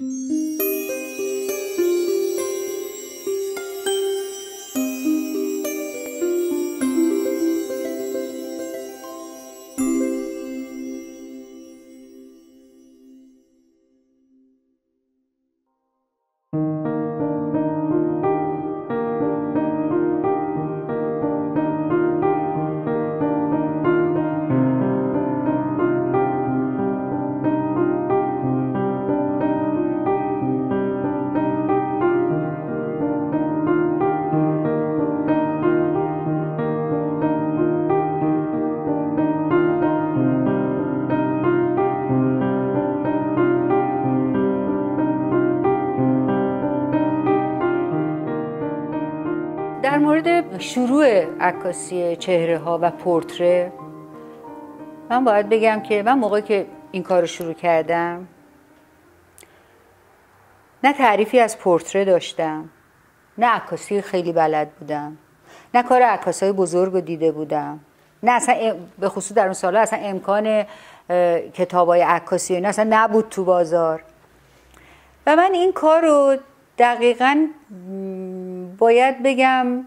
در شروع عکاسی چهره ها و پورتره. من باید بگم که من موقعی که این کار رو شروع کردم نه تعریفی از پورتره داشتم نه عکاسی خیلی بلد بودم نه کار عکاس های بزرگ رو دیده بودم نه اصلا به خصوص در اون سالا اصلا امکان کتاب های عکاسی نه اصلا نبود تو بازار. و من این کار رو دقیقا باید بگم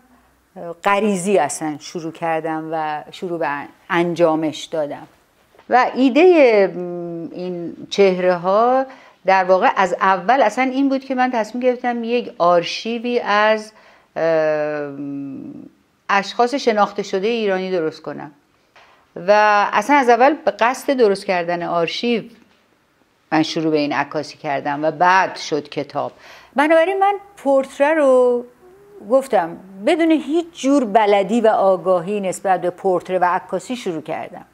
غریزی اصلا شروع کردم و شروع به انجامش دادم. و ایده این چهره ها در واقع از اول اصلا این بود که من تصمیم گرفتم یک آرشیوی از اشخاص شناخته شده ایرانی درست کنم. و اصلا از اول به قصد درست کردن آرشیو من شروع به این عکاسی کردم و بعد شد کتاب. بنابراین من پورتره رو گفتم بدون هیچ جور بلدی و آگاهی نسبت به پورتره و عکاسی شروع کردم.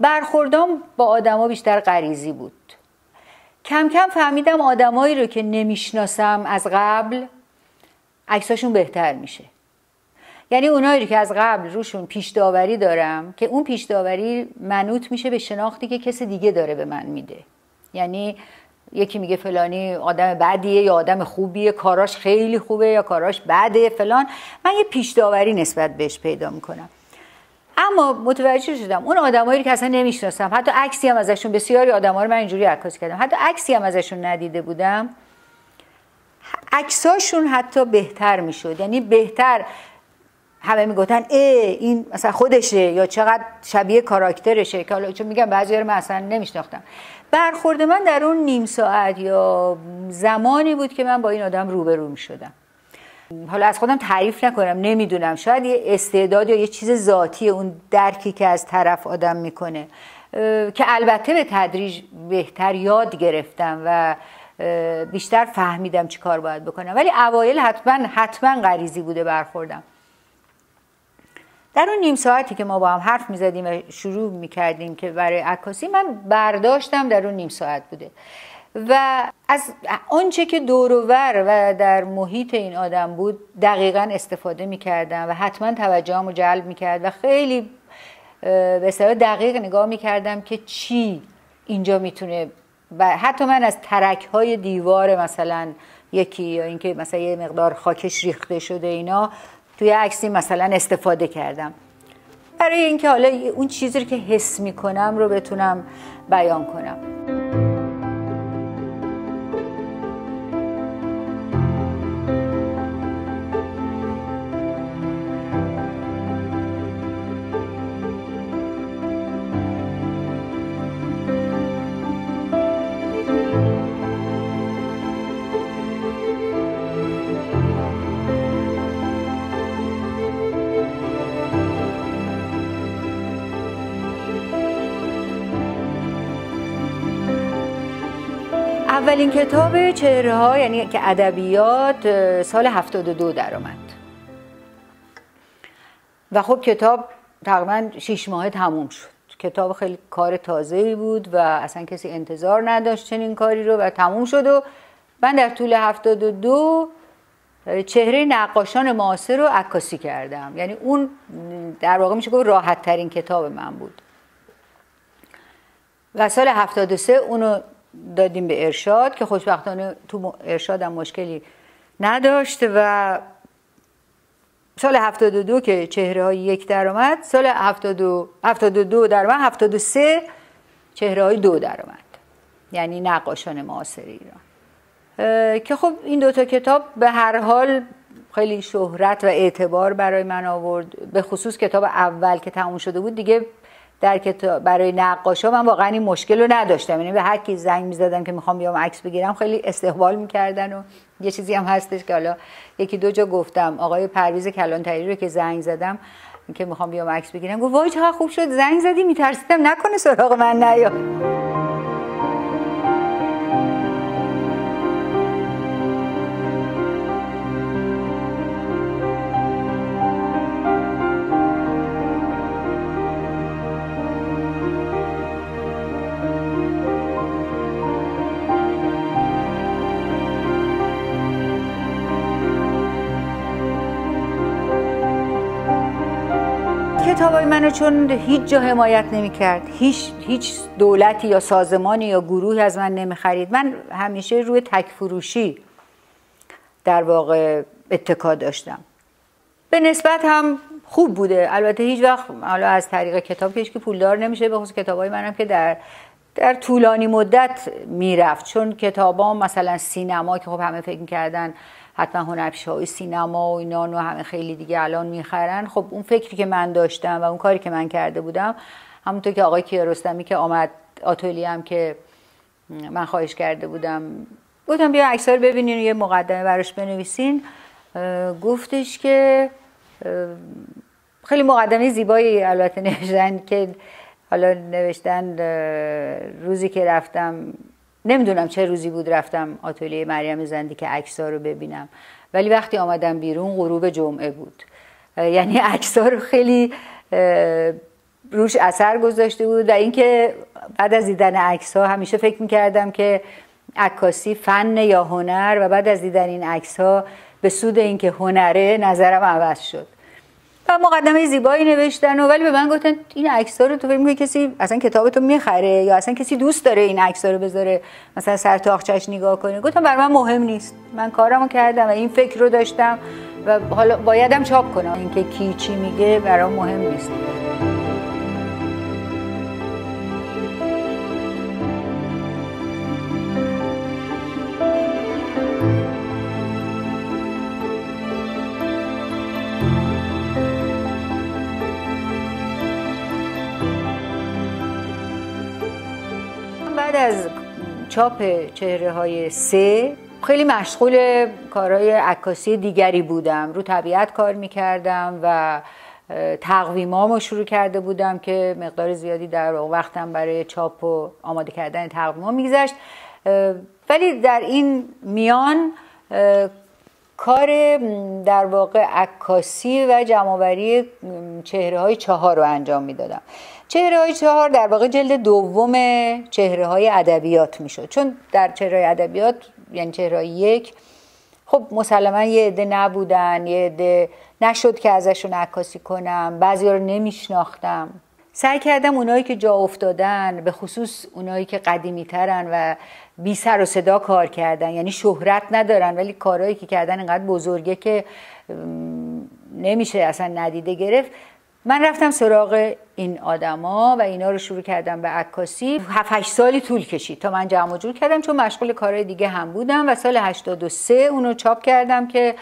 برخوردام با آدما بیشتر غریزی بود. کم کم فهمیدم آدمایی رو که نمی‌شناسم از قبل عکساشون بهتر میشه. یعنی اونایی رو که از قبل روشون پیش داوری دارم که اون پیش داوری منوط میشه به شناختی که کسی دیگه داره به من میده. یعنی یکی میگه فلانی آدم بدیه یا آدم خوبیه کاراش خیلی خوبه یا کاراش بده فلان. من یه پیش داوری نسبت بهش پیدا می‌کنم. اما متوجه شدم اون آدمایی که اصلا نمی‌شناسم. حتی عکسی هم ازشون بسیاری آدما رو من اینجوری عکاسی کردم. حتی عکسی هم ازشون ندیده بودم. عکساشون حتی بهتر می‌شد. یعنی بهتر همه می‌گفتن ای این مثلا خودشه یا چقدر شبیه کاراکترشه. که حالا چون میگم بعضی من اصلا نمیشناختم. برخورد من در اون نیم ساعت یا زمانی بود که من با این آدم روبرو می‌شدم حالا از خودم تعریف نکنم نمی‌دونم. شاید یه استعداد یا یه چیز ذاتی اون درکی که از طرف آدم می‌کنه که البته به تدریج بهتر یاد گرفتم و بیشتر فهمیدم چی کار باید بکنم. ولی اوایل حتما حتما غریزی بوده برخوردم. در اون نیم ساعتی که ما با هم حرف می‌زدیم و شروع می‌کردیم که برای عکاسی من برداشتم در اون نیم ساعت بوده. و از آنچه که دورور و در محیط این آدم بود دقیقا استفاده می‌کردم و حتما توجهم رو جلب می‌کرد و خیلی به دقیق نگاه می‌کردم که چی اینجا می‌تونه و حتی من از ترک های دیوار مثلا یکی یا اینکه مثلا یه مقدار خاکش ریخته شده اینا توی عکسی مثلا استفاده کردم. برای اینکه حالا اون چیزی که حس می‌کنم رو بتونم بیان کنم. اولین کتاب چهره ها یعنی که ادبیات سال 72 درآمد و خب کتاب تقریبا شیش ماه تموم شد. کتاب خیلی کار تازه بود و اصلا کسی انتظار نداشت چنین کاری رو و تموم شد و من در طول 72 چهره نقاشان معاصر رو عکاسی کردم. یعنی اون در واقع میشه گفت راحت ترین کتاب من بود. و سال 73 اونو دادیم به ارشاد که خوشبختانه تو ارشادم مشکلی نداشت و سال 72 که چهره های یک درآمد سال 72 72 درآمد 73 چهره های دو درآمد. یعنی نقاشان معاصر ایران. که خب این دوتا کتاب به هر حال خیلی شهرت و اعتبار برای من آورد به خصوص کتاب اول که تموم شده بود دیگه در کتاب برای نقاشا من واقعا این مشکل رو نداشتم. یعنی به هر کی زنگ می‌زدم که می‌خوام بیام عکس بگیرم خیلی استقبال می‌کردن و یه چیزی هم هستش که حالا یکی دو جا گفتم. آقای پرویز کلانتری رو که زنگ زدم که می‌خوام بیام عکس بگیرم گفت وای چقدر خوب شد زنگ زدی میترسیدم نکنه سراغ من نیا کتابای منو چون هیچ جا حمایت نمی کرد هیچ, هیچ دولتی یا سازمانی یا گروهی از من نمی خرید من همیشه روی تک فروشی در واقع اتکا داشتم. به نسبت هم خوب بوده. البته هیچ وقت حالا از طریق کتاب که که پولدار نمیشه به خصوص کتابای منم که در در طولانی مدت می‌رفت. چون کتابا مثلا سینما که خب همه فکر می‌کردن حتما هنرپیشه سینما و اینان و همه خیلی دیگه الان می‌خرن. خب اون فکری که من داشتم و اون کاری که من کرده بودم همونطور که آقای کیارستمی که آمد آتولی هم که من خواهش کرده بودم گفتم بیا اکثر ببینین یه مقدمه براش بنویسین. گفتش که خیلی مقدمه زیبایی البته نوشتن که حالا نوشتن روزی که رفتم نمی‌دونم چه روزی بود رفتم آتلیه مریم زندی که عکس‌ها رو ببینم. ولی وقتی آمدم بیرون غروب جمعه بود. یعنی عکس‌ها رو خیلی روش اثر گذاشته بود و اینکه بعد از دیدن عکس ها همیشه فکر می‌کردم که عکاسی فن یا هنر و بعد از دیدن این عکس ها به سود اینکه هنره نظرم عوض شد. و مقدمه زیبایی نوشتن و ولی به من گفتن این عکس‌ها رو تو فکر کسی اصلا کتابتو می‌خره یا اصلا کسی دوست داره این عکس‌ها رو بذاره مثلا سر تاخچش نگاه کنه. گفتم برای من مهم نیست. من کارمو کردم و این فکر رو داشتم و حالا بایدم چاپ کنم. اینکه کی چی میگه برام مهم نیست. از چاپ چهره های سه خیلی مشغول کارهای عکاسی دیگری بودم. رو طبیعت کار می‌کردم و تقویمامو شروع کرده بودم که مقدار زیادی در وقتم برای چاپ و آماده کردن تقویما میگذشت. ولی در این میان کار در واقع عکاسی و جمعآوری چهره های چهار رو انجام می‌دادم. چهره های چهار در واقع جلد دوم چهره های ادبیات می‌شد. چون در چهره های ادبیات یعنی چهره یک خب مسلما یه عده نبودن یه عده نشد که ازشون عکاسی کنم بعضی رو نمیشناختم. سعی کردم اونایی که جا افتادن به خصوص اونایی که قدیمی ترن و بی سر و صدا کار کردن. یعنی شهرت ندارن ولی کارهایی که کردن اینقدر بزرگه که نمیشه اصلا ندیده گرفت. من رفتم سراغ این آدما و اینا رو شروع کردم به عکاسی. 7 8 سالی طول کشید تا من جمع جور کردم چون مشغول کارهای دیگه هم بودم و سال 83 اونو چاپ کردم که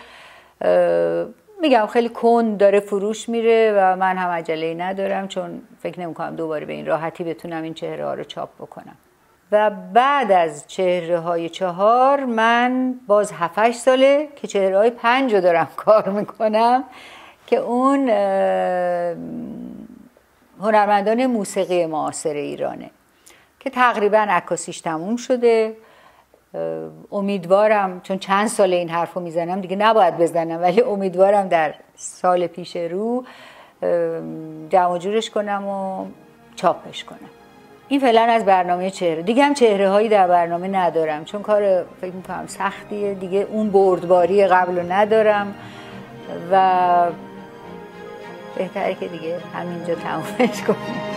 میگم خیلی کند داره فروش میره و من هم عجله ندارم چون فکر نمی‌کنم دوباره به این راحتی بتونم این چهره ها رو چاپ بکنم. و بعد از چهره های چهار من باز 7 ساله که چهره های پنج رو دارم کار می‌کنم که اون هنرمندان موسیقی معاصر ایرانه که تقریبا عکاسیش تموم شده. امیدوارم چون چند سال این حرف رو می‌زنم دیگه نباید بزنم ولی امیدوارم در سال پیش رو جمع جورش کنم و چاپش کنم. این فعلا از برنامه چهره. دیگه هم چهره هایی در برنامه ندارم چون کار فکر می‌کنم سختیه. دیگه اون بردباری قبل رو ندارم و بهتره که دیگه همینجا تمومش کنیم.